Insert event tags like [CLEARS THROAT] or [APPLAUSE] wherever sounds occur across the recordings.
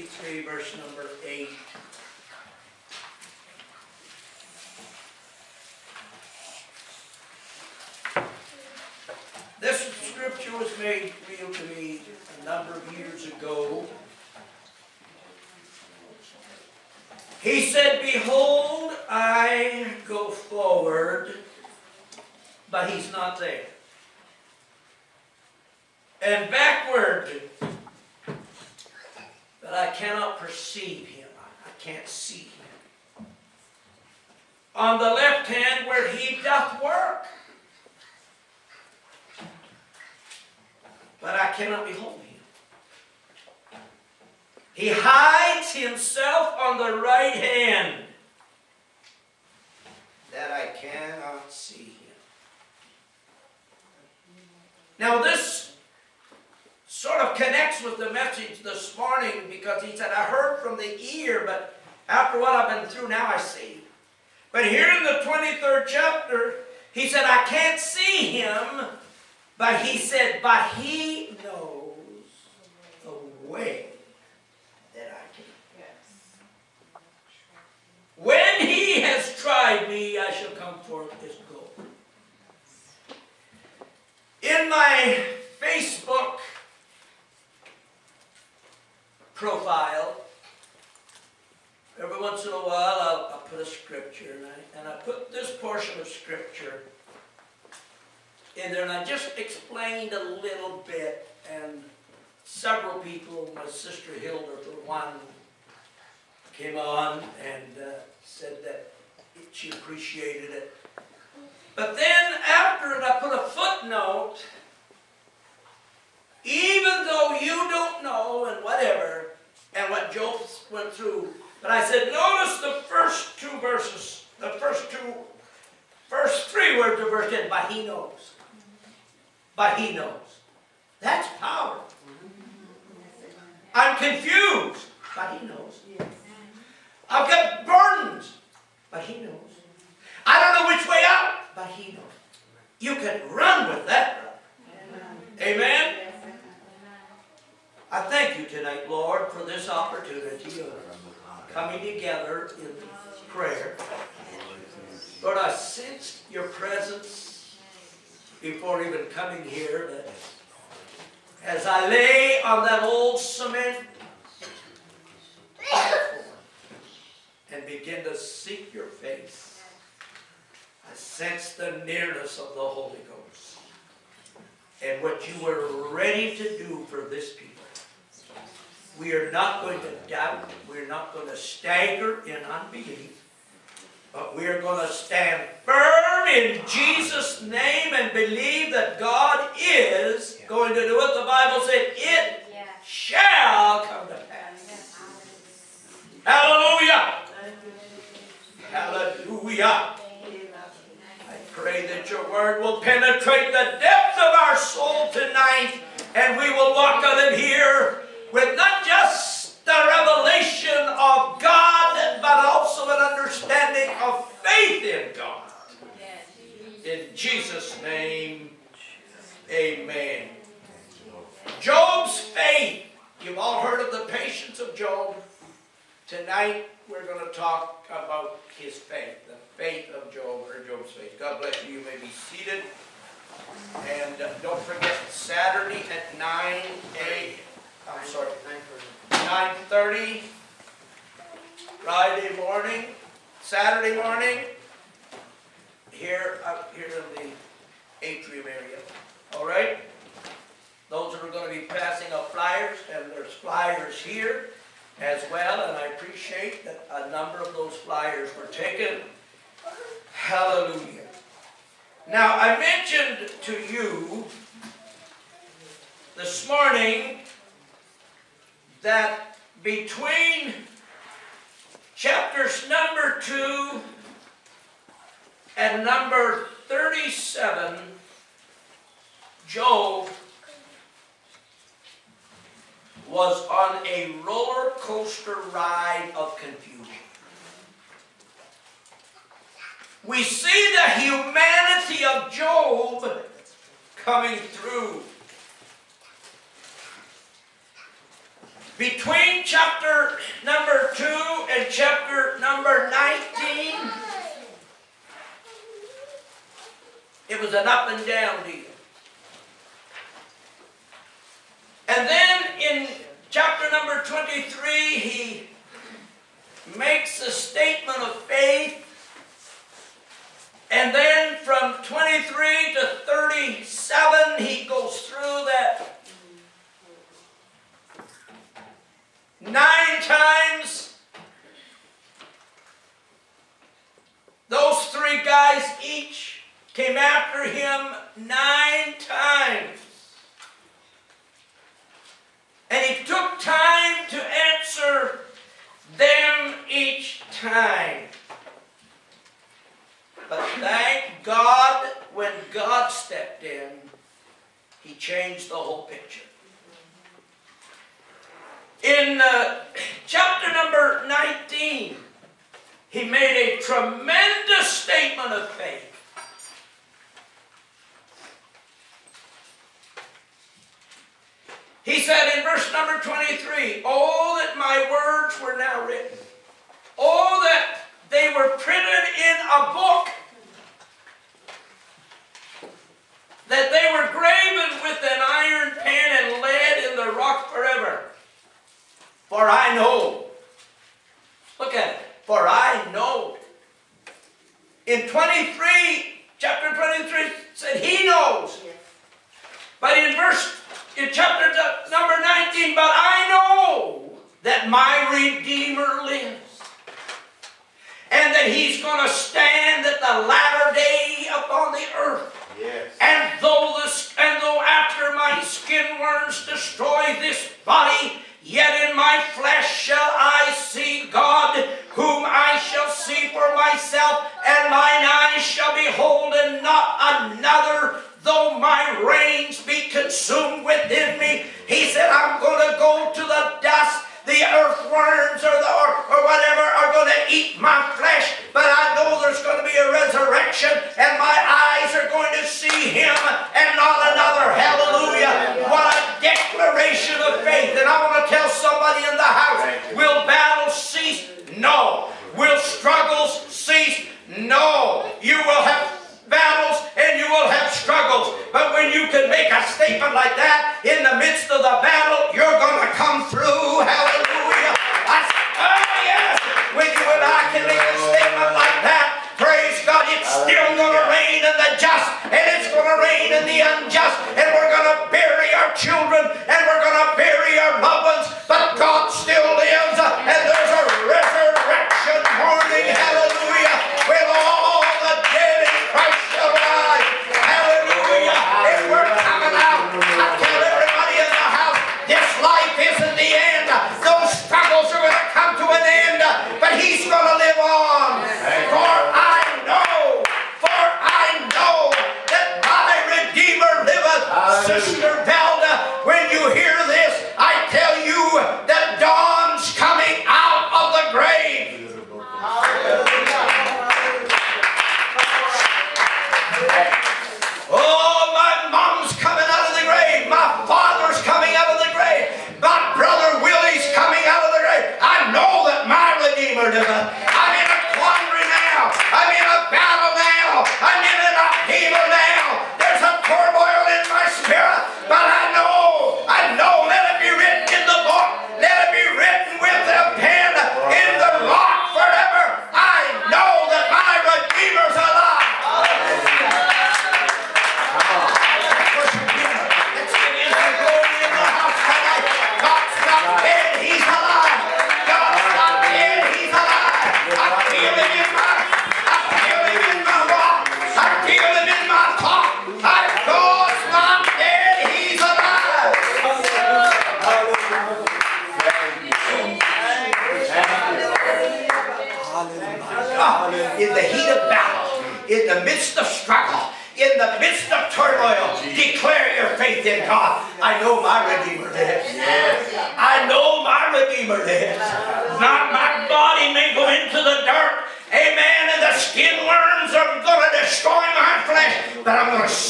3, verse number 8. This scripture was made real to me a number of years ago. He said, Behold, I go forward, but he's not there. And backward, but I cannot perceive him. I can't see him. On the left hand, where he doth work, but I cannot behold him. He hides himself on the right hand, that I cannot see him. Now, this sort of connects with the message this morning because he said, I heard from the ear, but after what I've been through, now I see. But here in the 23rd chapter, he said, I can't see him, but he said, but he knows the way that I can. When he has tried me, I shall come forth as gold. In my Facebook profile, every once in a while I'll, I'll put a scripture, and I, and I put this portion of scripture in there, and I just explained a little bit, and several people, my sister Hilda for one, came on and uh, said that she appreciated it. But then after it, I put a footnote even though you don't know and whatever, and what Job went through. But I said, notice the first two verses, the first two, first three words of verse 10, but he knows. But he knows. That's power. I'm confused, but he knows. I've got burdens, but he knows. I don't know which way out, but he knows. You can run with that. Amen? I thank you tonight, Lord, for this opportunity of coming together in prayer. Lord, I sensed your presence before even coming here. That as I lay on that old cement and begin to seek your face, I sense the nearness of the Holy Ghost and what you were ready to do for this people. We are not going to doubt. We're not going to stagger in unbelief. But we are going to stand firm in Jesus' name and believe that God is going to do it. The Bible said, it shall come to pass. Hallelujah. Hallelujah. I pray that your word will penetrate the depth of our soul tonight and we will walk on it here with not just the revelation of God, but also an understanding of faith in God. In Jesus' name, amen. Job's faith. You've all heard of the patience of Job. Tonight, we're going to talk about his faith, the faith of Job, or Job's faith. God bless you. You may be seated. And uh, don't forget, Saturday at 9 a.m. I'm sorry, 9.30, Friday morning, Saturday morning, here, up here in the atrium area. All right? Those are going to be passing out flyers, and there's flyers here as well, and I appreciate that a number of those flyers were taken. Hallelujah. Now, I mentioned to you this morning that between chapters number 2 and number 37, Job was on a roller coaster ride of confusion. We see the humanity of Job coming through. Between chapter number 2 and chapter number 19, it was an up and down deal. And then in chapter number 23, he makes a statement of faith. And then from 23 to 37, he goes through that nine times. Those three guys each came after him nine times. And he took time to answer them each time. But thank God, when God stepped in, he changed the whole picture. In uh, chapter number 19, he made a tremendous statement of faith. He said in verse number 23, Oh, that my words were now written. Oh, that they were printed in a book. That they were graven with an iron pen and lead in the rock forever. For I know. Look at it. For I know. In 23, chapter 23 said he knows. But in verse in chapter number 19, but I know that my Redeemer lives. And that he's going to stand at the latter day upon the earth. Yes. And though this, and though after my skin worms destroy this body, yet in my flesh shall I see God, whom I shall see for myself, and mine eyes shall behold, and not another though my reins be consumed within me. He said, I'm going to go to the dust. The earthworms or, the, or, or whatever are going to eat my flesh, but I know there's going to be a resurrection,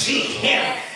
see Him.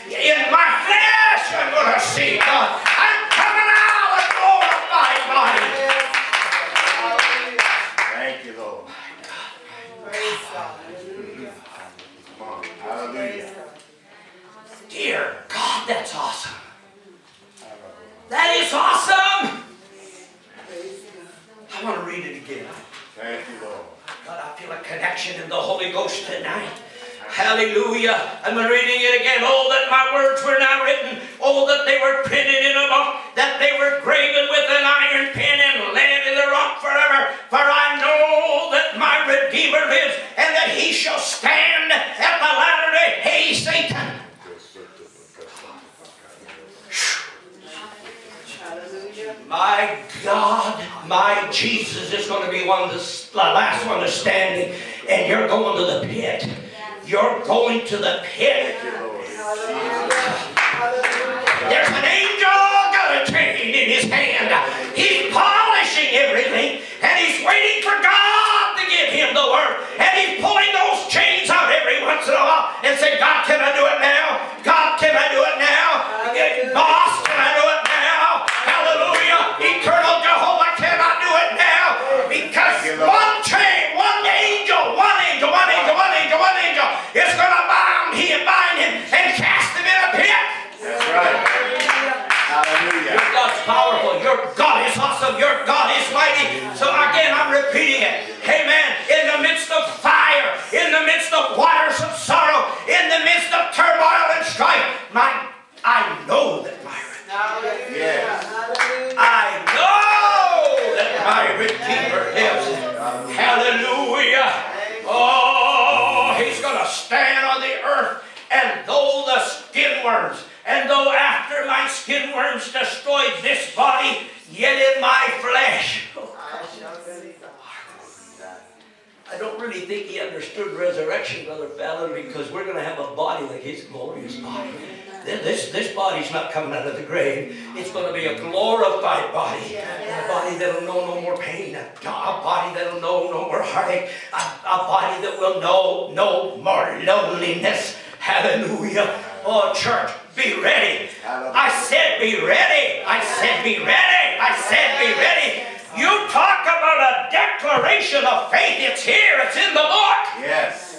Body's not coming out of the grave. It's going to be a glorified body. A body that'll know no more pain. A, a body that'll know no more heartache. A, a body that will know no more loneliness. Hallelujah. Oh, church, be ready. I said be ready. I said be ready. I said be ready. You talk about a declaration of faith. It's here. It's in the book. Yes.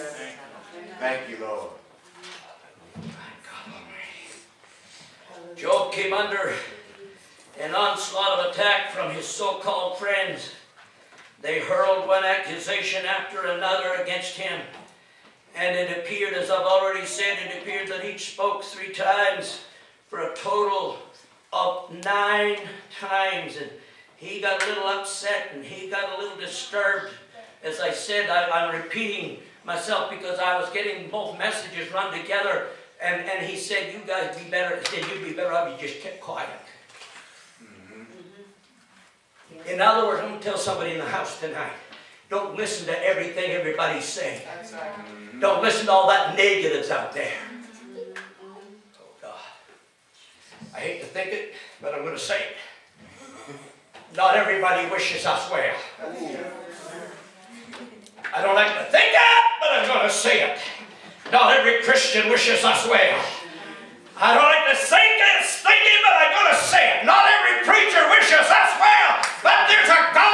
Thank you, Lord. Job came under an onslaught of attack from his so-called friends. They hurled one accusation after another against him. And it appeared, as I've already said, it appeared that each spoke three times for a total of nine times. And he got a little upset and he got a little disturbed. As I said, I, I'm repeating myself because I was getting both messages run together. And, and he said, you guys be better, he said, you'd be better off if you just kept quiet. Mm-hmm. In other words, I'm going to tell somebody in the house tonight, don't listen to everything everybody's saying. Don't listen to all that negatives out there. Mm-hmm. Oh God. I hate to think it, but I'm going to say it. [LAUGHS] Not everybody wishes us well. I don't like to think it, but I'm going to say it. Not every Christian wishes us well. I don't like to think it, but I'm going to say it. Not every preacher wishes us well, but there's a God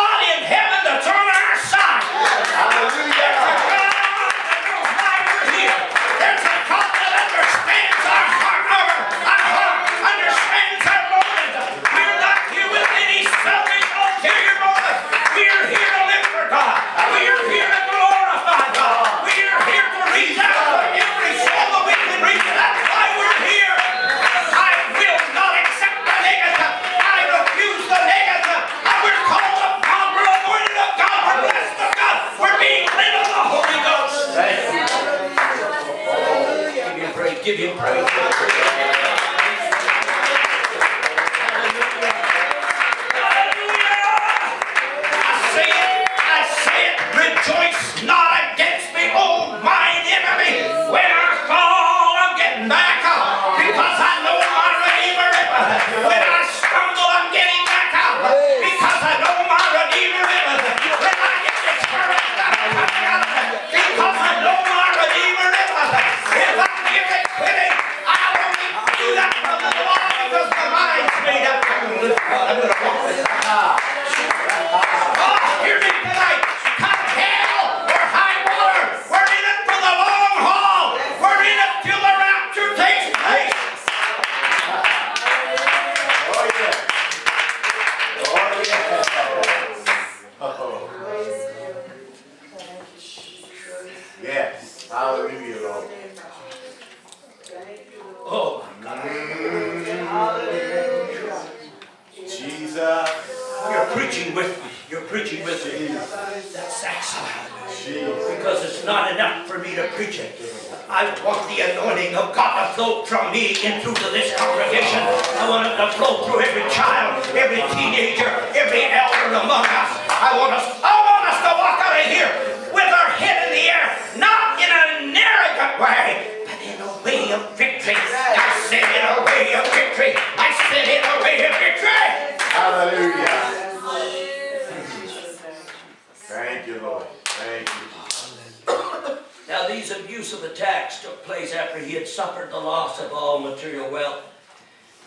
material wealth,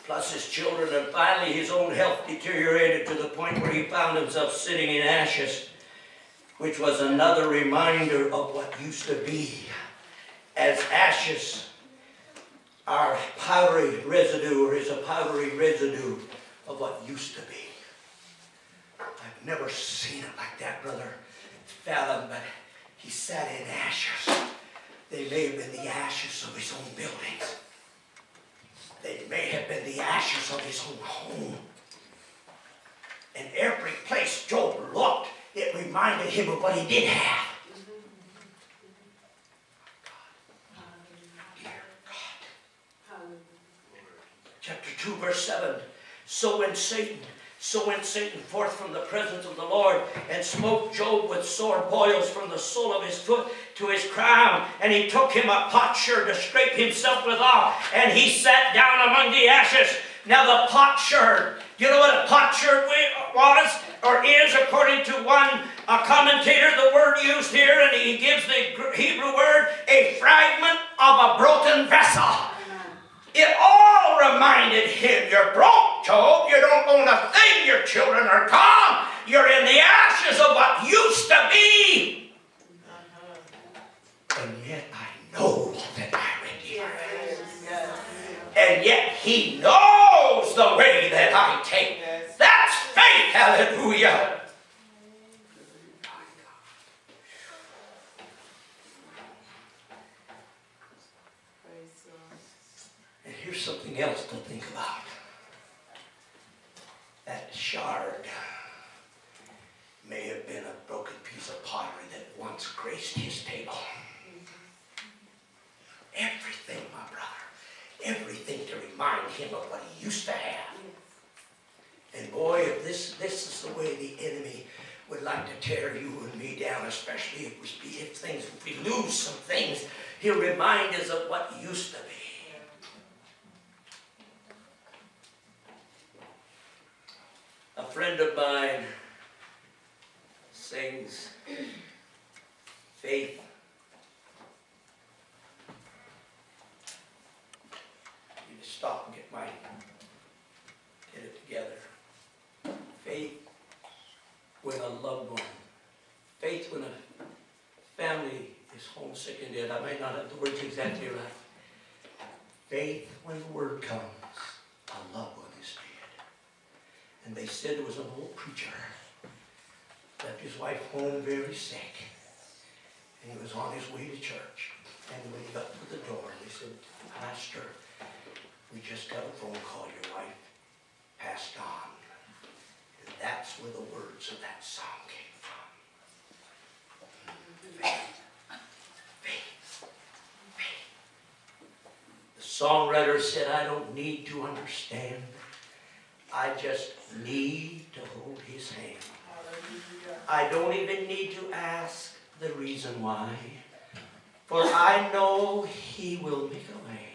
plus his children, and finally his own health deteriorated to the point where he found himself sitting in ashes, which was another reminder of what used to be. As ashes are powdery residue, or is a powdery residue of what used to be. I've never seen it like that, brother Fallon, but he sat in ashes. They may have been the ashes of his own buildings. They may have been the ashes of his own home. And every place Job looked, it reminded him of what he did have. Chapter 2, verse 7. So when Satan so went Satan forth from the presence of the Lord and smote Job with sore boils from the sole of his foot to his crown. And he took him a potsherd to scrape himself withal, and he sat down among the ashes. Now the potsherd, you know what a potsherd was or is according to one a commentator, the word used here, and he gives the Hebrew word a fragment of a broken vessel. It all reminded him, you're broke, Job. You don't own a thing. Your children are gone. You're in the ashes of what used to be. And yet I know that I redeemer And yet he knows the way that I take. That's faith. Hallelujah. Something else to think about. That shard may have been a broken piece of pottery that once graced his table. Everything, my brother, everything to remind him of what he used to have. And boy, if this, this is the way the enemy would like to tear you and me down, especially if, we, if things, if we lose some things, he'll remind us of what used to be. A friend of mine sings faith. You need to stop and get my get it together. Faith when a loved one. Faith when a family is homesick and dead. I may not have the words exactly right. Faith when the word comes. A loved one and they said there was an old preacher left his wife home very sick. And he was on his way to church. And when he got to the door, they said, Pastor, we just got a phone call. Your wife passed on. And that's where the words of that song came from. Faith. Faith. Faith. The songwriter said, I don't need to understand. I just need to hold his hand. I don't even need to ask the reason why. For I know he will make a way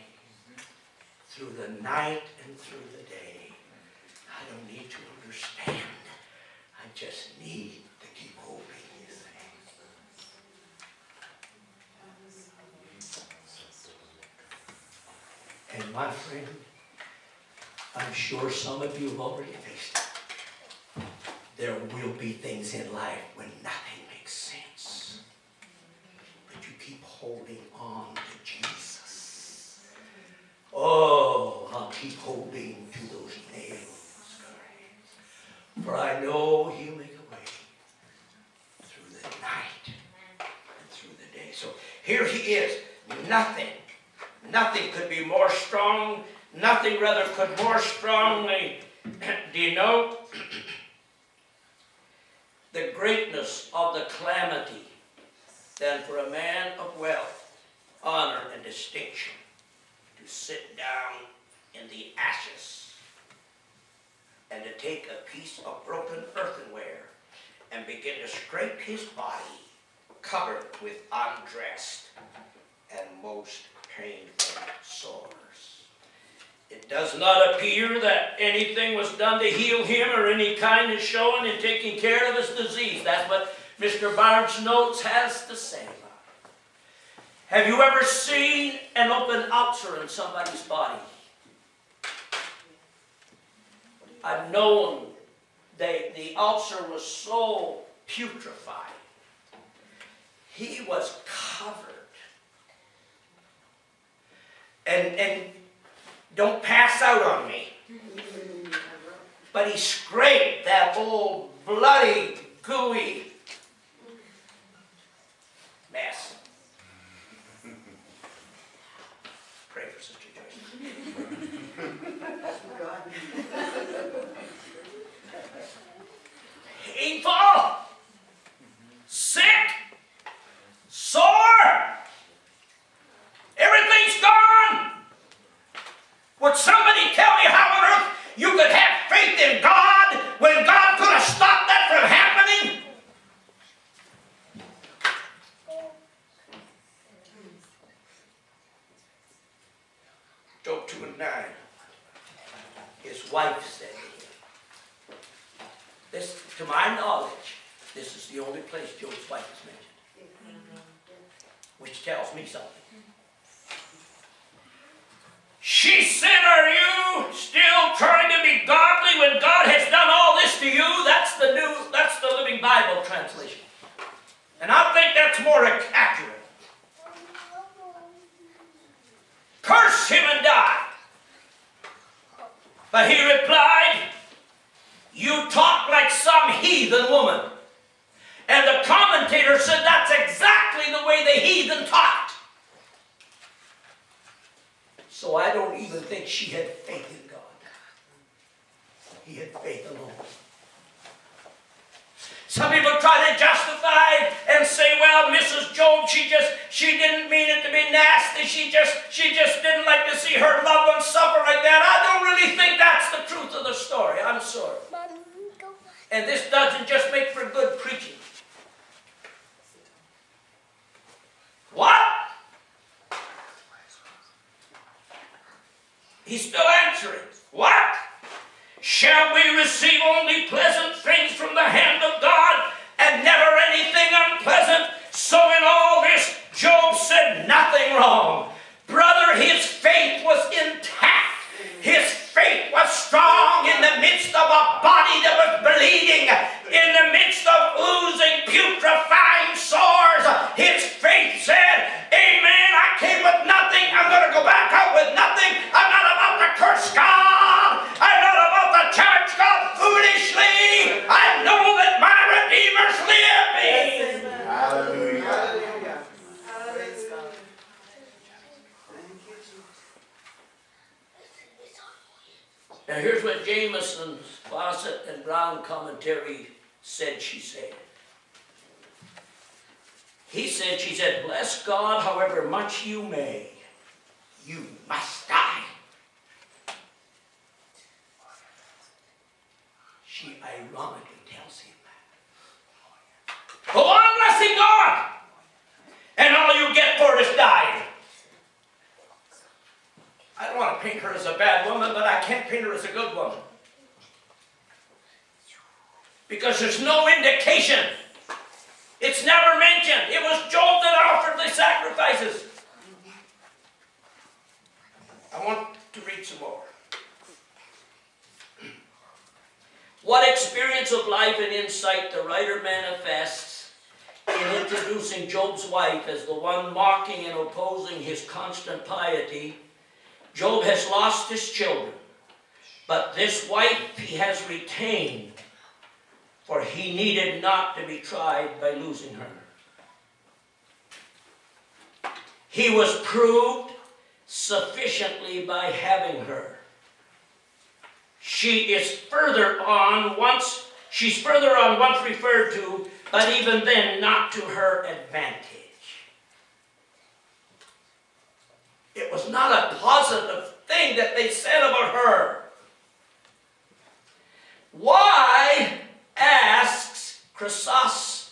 through the night and through the day. I don't need to understand. I just need to keep holding his hand. And my friend, I'm sure some of you have already faced it. There will be things in life when nothing makes sense. But you keep holding on to Jesus. Oh, I'll keep holding to those nails. For I know he'll make a way through the night and through the day. So here he is. Nothing, nothing could be more strong. Nothing rather could more strongly. [CLEARS THROAT] Denote [CLEARS THROAT] the greatness of the calamity than for a man of wealth, honor, and distinction to sit down in the ashes and to take a piece of broken earthenware and begin to scrape his body covered with undressed and most painful sores. It does not appear that anything was done to heal him or any kind kindness shown in taking care of his disease. That's what Mr. Barnes' notes has to say. Have you ever seen an open ulcer in somebody's body? I've known they, the ulcer was so putrefied. He was covered. And, and don't pass out on me. But he scraped that old bloody, gooey mess. Pray for Sister Joyce. Painful, sick, sore. Everything's gone. Would somebody tell me how on earth you could have faith in God when God could have stopped that from happening? Job 2 and 9. His wife said to him, this, to my knowledge, this is the only place Job's wife is mentioned. Which tells me something. She said, Are you still trying to be godly when God has done all this to you? That's the new, that's the Living Bible translation. And I think that's more accurate. Curse him and die. But he replied, You talk like some heathen woman. And the commentator said that's exactly the way the heathen taught. So I don't even think she had faith in God. He had faith alone. Some people try to justify and say, well, Mrs. Job, she just, she didn't mean it to be nasty. She just, she just didn't like to see her loved ones suffer like that. I don't really think that's the truth of the story. I'm sorry. And this doesn't just make for good preaching. What? He's still answering. What? Shall we receive only pleasant things from the hand of God and never anything unpleasant? So in all this, Job said nothing wrong. Brother, his faith was intact. His faith was strong in the midst of a body that was bleeding, in the midst of oozing, putrefying sores. His faith said, Amen. I came with nothing. I'm going to go back out with nothing. I'm not about to curse God. I'm not about to charge God foolishly. I know that my Redeemer's living. Hallelujah. Now here's what Jamieson, Fawcett, and Brown commentary said she said. He said, she said, bless God you may, you must die. She ironically tells him. Go on oh, blessing God, and all you get for it is dying. I don't want to paint her as a bad woman, but I can't paint her as a good woman. Because there's no indication. It's never mentioned. It was Job that offered the sacrifices. I want to read some more. What experience of life and insight the writer manifests in introducing Job's wife as the one mocking and opposing his constant piety Job has lost his children, but this wife he has retained, for he needed not to be tried by losing her. He was proved sufficiently by having her. She is further on once She's further on once referred to, but even then not to her advantage. It was not a positive thing that they said about her. Why, asks Chrysostom,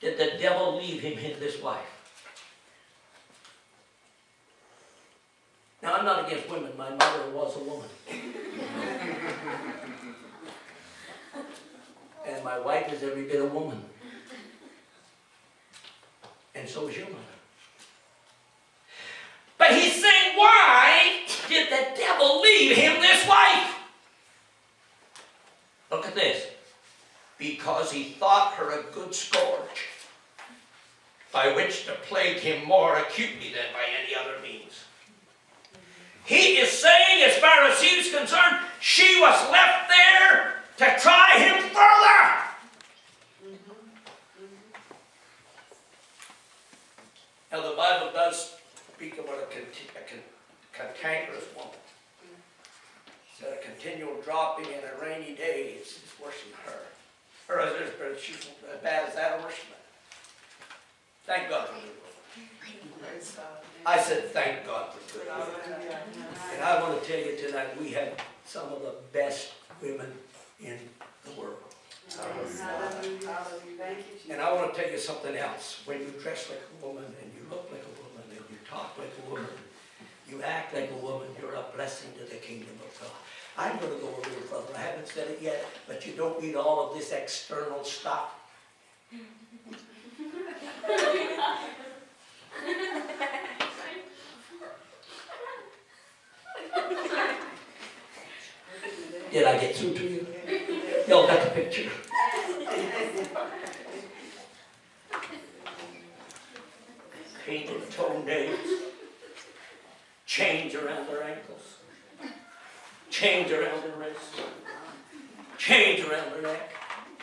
did the devil leave him in this wife? Now, I'm not against women. My mother was a woman. and my wife is every bit a woman. And so is your mother. But he's saying, why did the devil leave him this wife? Look at this. Because he thought her a good scourge, by which to plague him more acutely than by any other means. He is saying, as far as he was concerned, she was left there to try him further. Now, the Bible does speak about a, a cantankerous woman. It's a continual dropping in a rainy day. It's, it's worse than her. Or is she's as bad as that or worse than that. Thank God for I said, thank God for good And I want to tell you tonight, we have some of the best women in the world. And I want to tell you something else. When you dress like a woman and you look like a woman and you talk like a woman, you act like a woman, you're a blessing to the kingdom of God. I'm going to go a little further. I haven't said it yet, but you don't need all of this external stuff. [LAUGHS] Did I get through to you? Y'all got the picture. Painted toenails, chains around their ankles, chains around their wrists, chains around their neck.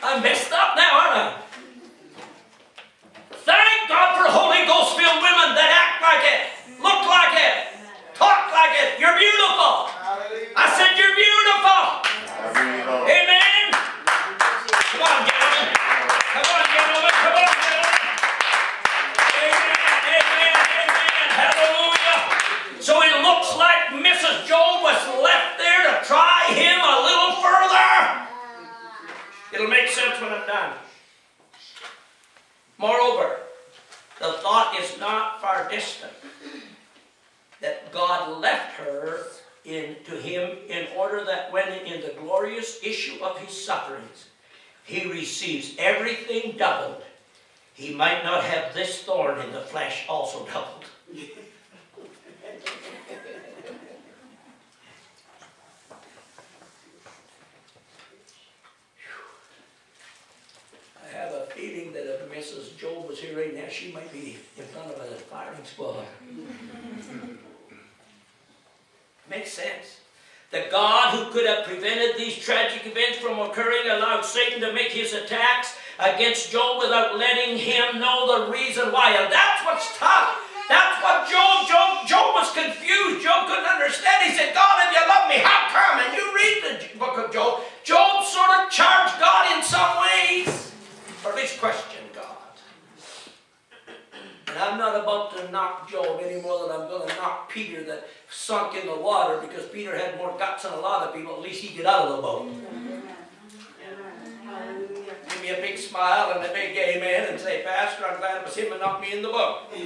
I'm messed up now, aren't I? Thank God for Holy Ghost filled women that act like it, look like it, talk like it. You're beautiful. I said you're beautiful. Amen. Come on, gentlemen. Come on, gentlemen. Come on, gentlemen. Amen. Amen. Amen. Hallelujah. So it looks like Mrs. Job was left there to try him a little further. When I'm done. Moreover, the thought is not far distant that God left her in, to him in order that when in the glorious issue of his sufferings he receives everything doubled, he might not have this thorn in the flesh also doubled. [LAUGHS] I have a feeling that if Mrs. Right now, she might be in front of a firing squad. Makes sense. The God who could have prevented these tragic events from occurring allowed Satan to make his attacks against Job without letting him know the reason why. And that's what's tough. That's what Job, Job, Job was confused. Job couldn't understand. He said, God, if you love me, how come? And you read the book of Job. Job sort of charged God in some ways, or at least and I'm not about to knock Job any more than I'm going to knock Peter that sunk in the water because Peter had more guts than a lot of people. At least he get out of the boat. Give me a big smile and a big amen and say, Pastor, I'm glad it was him that knocked me in the boat. [LAUGHS]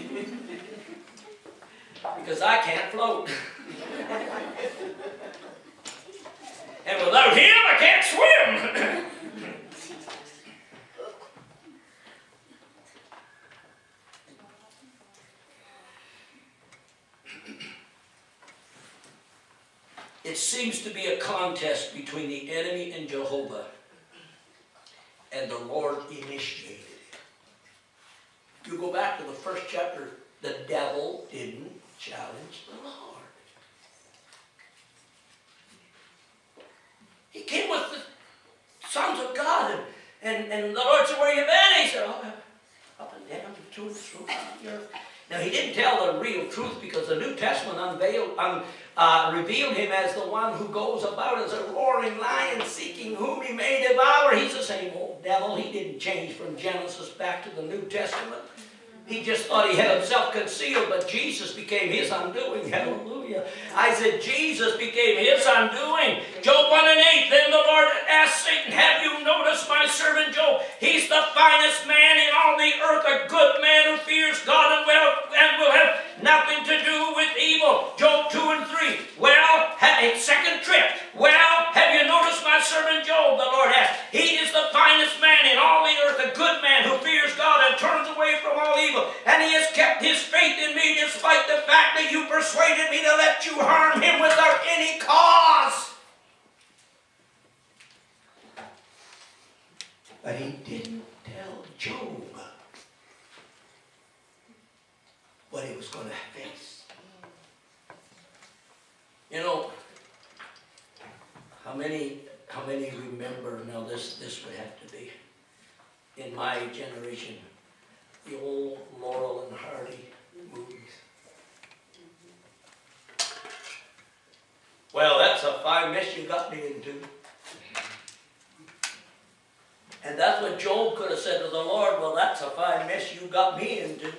because I can't float. [LAUGHS] and without him, I can't swim. [LAUGHS] It seems to be a contest between the enemy and Jehovah, and the Lord initiated it. You go back to the first chapter, the devil didn't challenge the Lord. He came with the sons of God, and, and, and the Lord said, Where are you been? He said, oh, Up and down, through the earth. Now, he didn't tell the real truth because the New Testament unveiled, un, uh, revealed him as the one who goes about as a roaring lion seeking whom he may devour. He's the same old devil. He didn't change from Genesis back to the New Testament. He just thought he had himself concealed, but Jesus became his undoing. Hallelujah. I said, Jesus became his undoing. Job 1 and 8. Then the Lord asked Satan, Have you noticed my servant Job? He's the finest man in all the earth, a good man who fears God and will, and will have nothing to do with evil. Job 2 and 3. Well, second trip. Well, have you noticed my servant Job? The Lord asked. He is the finest man in all the earth, a good man who fears God and turns away from all evil. And he has kept his faith in me despite the fact that you persuaded me to let you harm him without any cause. But he didn't tell Job what he was going to face. You know, how many how many remember now this this would have to be in my generation the old Laurel and Hardy movies. Well, that's a fine mess you got me into. And that's what Job could have said to the Lord, well, that's a fine mess you got me into.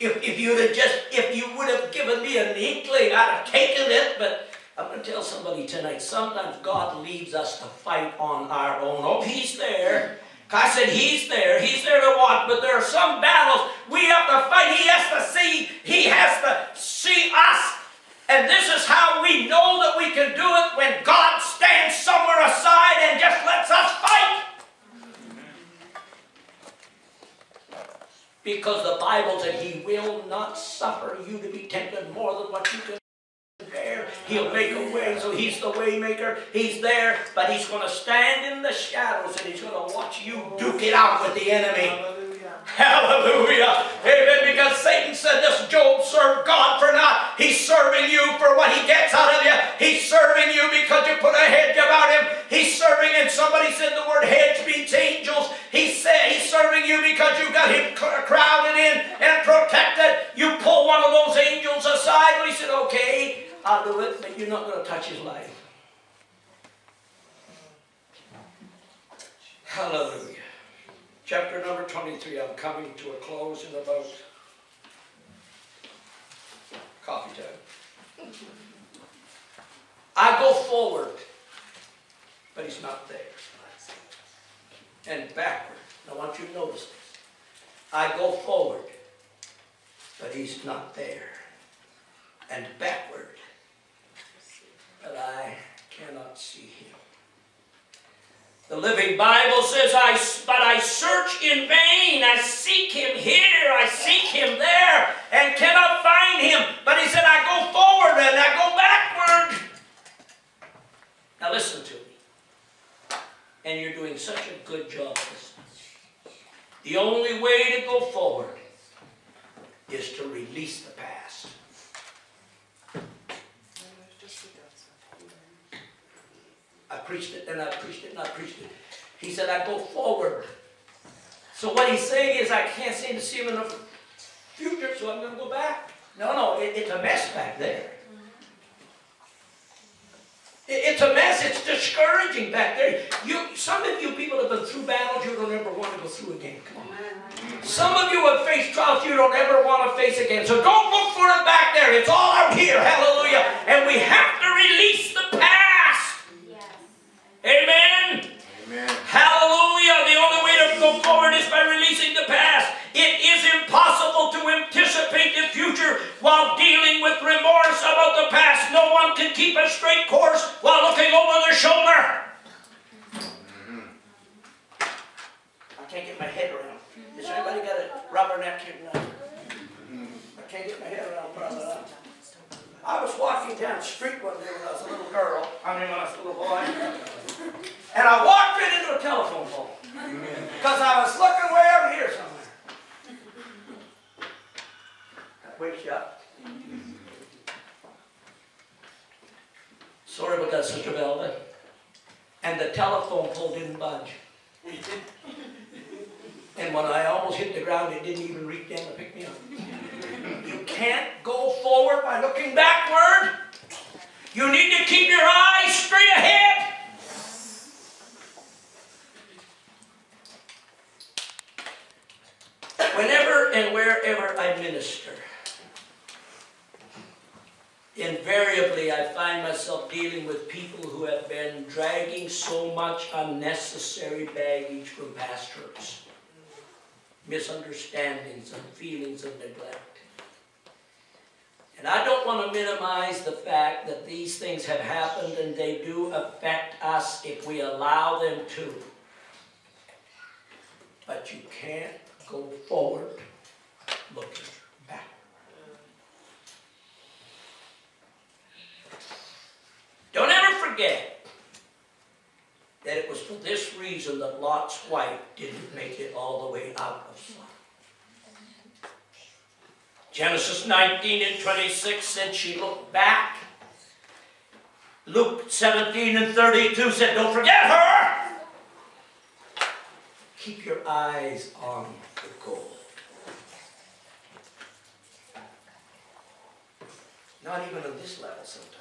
If, if you'd have just, if you would have given me an inkling, I'd have taken it, but I'm going to tell somebody tonight, sometimes God leaves us to fight on our own. Oh, he's there. I said, He's there. He's there to watch. But there are some battles we have to fight. He has to see. He has to see us. And this is how we know that we can do it when God stands somewhere aside and just lets us fight. Because the Bible said He will not suffer you to be tempted more than what you can bear. He'll make a way, so he's the waymaker. He's there, but he's going to stand in the shadows and he's going to watch you duke it out with the enemy. Hallelujah. Amen. Because Satan said this Job served God for not. He's serving you for what he gets out of you. He's serving you because you put a hedge about him. He's serving, and somebody said the word hedge means angels. He said he's serving you because you've got him crowded in and protected. You pull one of those angels aside. And he said, okay, I'll do it, but you're not going to touch his life. Hallelujah. Chapter number 23. I'm coming to a close in about coffee time. I go forward, but he's not there. And backward. I want you to notice this. I go forward, but he's not there. And backward, but I cannot see him. The Living Bible says, I, but I search in vain. I seek him here, I seek him there, and cannot find him. But he said, I go forward and I go backward. Now listen to me. And you're doing such a good job The only way to go forward is to release the past. I preached it and I preached it and I preached it. He said, I go forward. So what he's saying is, I can't seem to see him in the future, so I'm going to go back. No, no, it, it's a mess back there. It, it's a mess. It's discouraging back there. You, some of you people have been through battles you don't ever want to go through again. Come on. Some of you have faced trials you don't ever want to face again. So don't look for it back there. It's all out here. Hallelujah. And we have to release. Amen? Amen. Hallelujah. The only way to go forward is by releasing the past. It is impossible to anticipate the future while dealing with remorse about the past. No one can keep a straight course while looking over their shoulder. I can't get my head around. Has anybody got a rubber napkin? I can't get my head around brother. I was walking down the street one day when I was a little girl. I mean, when I was a little boy. And I walked right into a telephone pole. Because I was looking way over here somewhere. That wakes you up. Sorry about that, Sister And the telephone pole didn't budge. [LAUGHS] And when I almost hit the ground, it didn't even reach down to pick me up. You can't go forward by looking backward. You need to keep your eyes straight ahead. Whenever and wherever I minister, invariably I find myself dealing with people who have been dragging so much unnecessary baggage from past hurts, misunderstandings, and feelings of neglect. And I don't want to minimize the fact that these things have happened and they do affect us if we allow them to. But you can't go forward looking back. Don't ever forget that it was for this reason that Lot's wife didn't make it all the way out of Sodom. Genesis 19 and 26 said she looked back. Luke 17 and 32 said, Don't forget her. Keep your eyes on the goal. Not even on this level sometimes.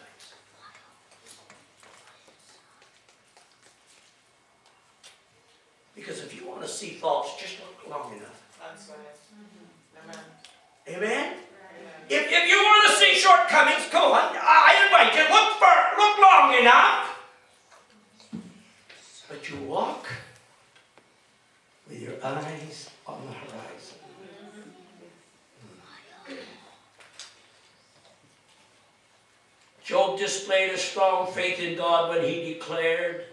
Because if you want to see faults, just look long enough. That's right. Mm-hmm. Amen. Amen? If, if you want to see shortcomings, come on. I invite you, look for look long enough. But you walk with your eyes on the horizon. Job displayed a strong faith in God when he declared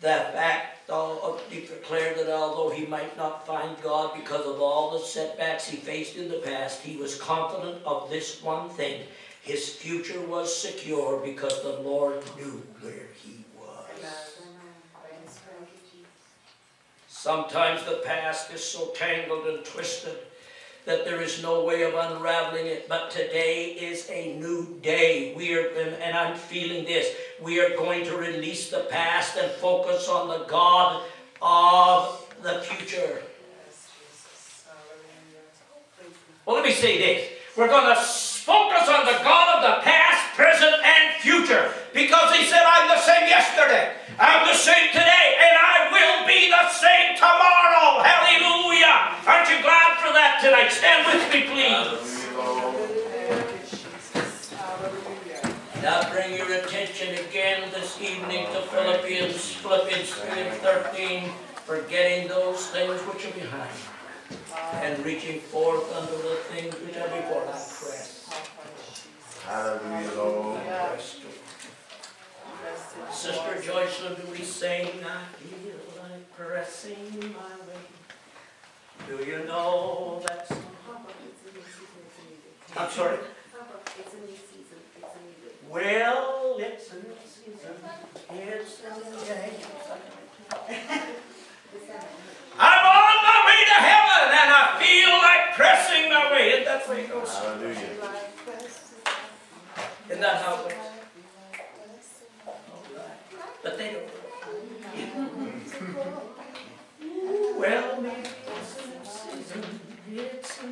that fact, he declared that although he might not find God because of all the setbacks he faced in the past, he was confident of this one thing. His future was secure because the Lord knew where he was. Sometimes the past is so tangled and twisted that there is no way of unraveling it. But today is a new day. We are, and I'm feeling this. We are going to release the past and focus on the God of the future. Well, let me say this. We're going to focus on the God of the past, present, and future. Because he said, I'm the same yesterday. I'm the same today. And I will be the same tomorrow. Hallelujah. Aren't you glad for that tonight? Stand with me, please. Now bring your attention again this evening to Philippians, Philippians 3 and 13, forgetting those things which are behind, and reaching forth unto the things which are before us. Press. Hallelujah, Lord. Sister Joycelyn, do we sing, I feel like pressing my way? Do you know that song? I'm sorry? It's a new season, it's a new day. Well, it's a new season, it's a new day. [LAUGHS] I'm on way to heaven and I feel like pressing my way. Isn't that the way it goes? Hallelujah. Isn't that how it goes? But they don't. [LAUGHS] Well, maybe it's a